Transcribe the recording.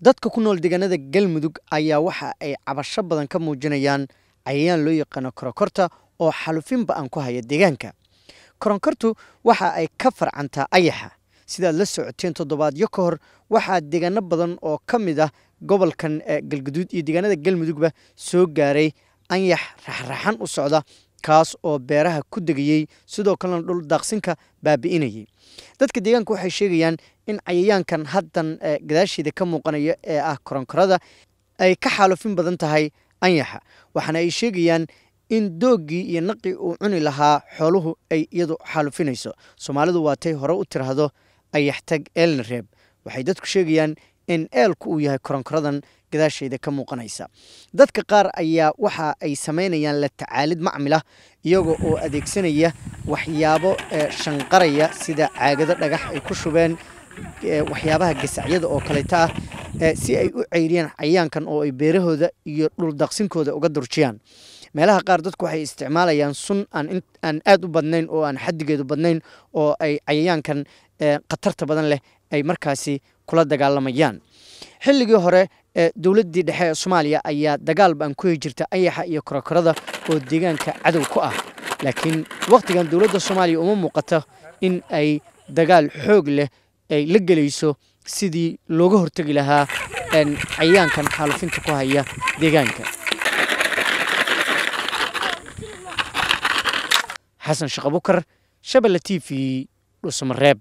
dadka ku nool deegaanada galmudug ayaa waxa ay cabasho badan ka muujinayaan cayayaan loo yaqaano korokorta oo xalufinba aan ku haya deegaanka. Koronkortu waxa ay ka farcantaa ayaxa sidaad la socoteen toddobaadyo ka hor waxaa deegaano badan oo ka mid ah gobolkan galguduud iyo deegaanada galmudugba soo gaaray anyax raxraxan u socda kaas oo beeraha ku degayey sidoo kalena dhul daaqsinka baabi'inayay. Dadka deegaanka waxay sheegayaan in cayayaankan haddan gadaasheeda ka muuqanaya ee ah koronkorada ay ka xaalufin badan tahay anyaxa. Waxaana ay sheegayaan in dooggii iyo naqii uu cuni lahaa xooluhu ay iyadu xaalufinayso. Soomaalidu waatay hore u tiraahdo ayaxtag eelna reeb. Waxay dadku sheegayaan in eelku uu yahay koronkoradan gadaasheeda ka muuqanaysa. Dadka qaar ayaa waxa ay samaynayaan la tacaalid macmilah iyaga oo adeegsanaya waxyaabo shanqaraya sida caagado dhagax ay ku shubeen waxyaabaha gasacyada oo kaleeta ah si ay u ceyriyaan cayayaankan oo ay beerahooda iyo dhuldaqsinkooda uga durjiyaan. Meelaha qaar dadku waxay isticmaalayaan sun aan aad u badnayn oo aan xadigeedu badnayn oo ay cayayaankan khatarta badan leh ay markaasi kula dagaalamayaan xilligii hore dowladdii dhexe ee soomaaliya ayaa dagaal baan ku hei jirta ayaxa iyo korokorada oo deegaanka cadow ku ah. Laakiin wakhtigan dowladda soomaaliya uma muuqato in ay dagaal xoog leh ay la gelayso sidii looga hortegi lahaa cayayaankan xaalufinta ku haya deegaanka. Xasan shaqabukar shabelle t v dhuusamareeb